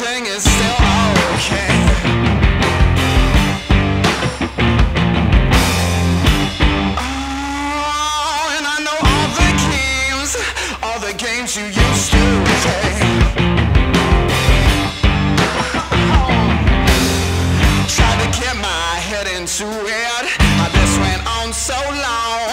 everything is still okay. Oh, and I know all the games, all the games you used to play. Tried to get my head into it. This went on so long.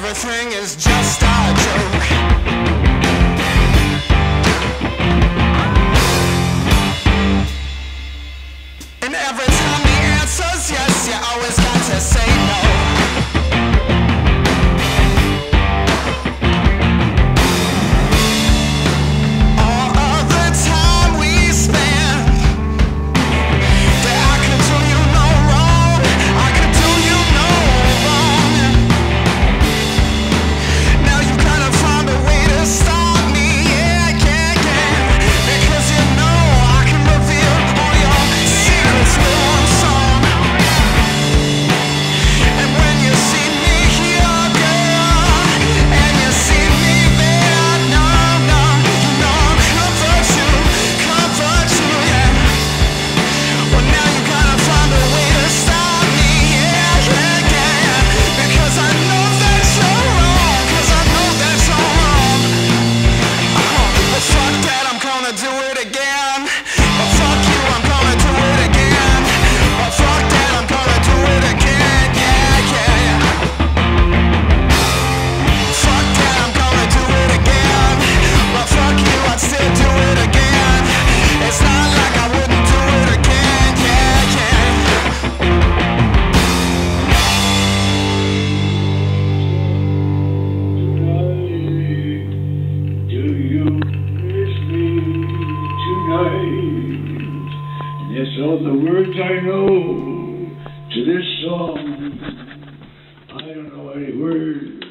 everything is just a joke. And every time the answer's yes, you always got to say no. words I know to this song. I don't know any words.